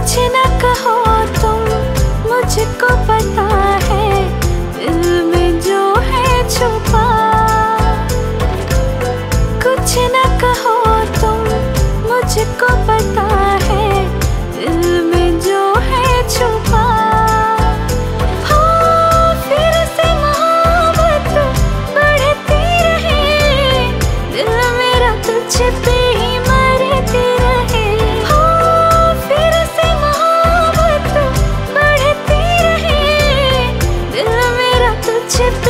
कुछ न कहो तुम, मुझको पता है दिल में जो है छुपा। कुछ न कहो chip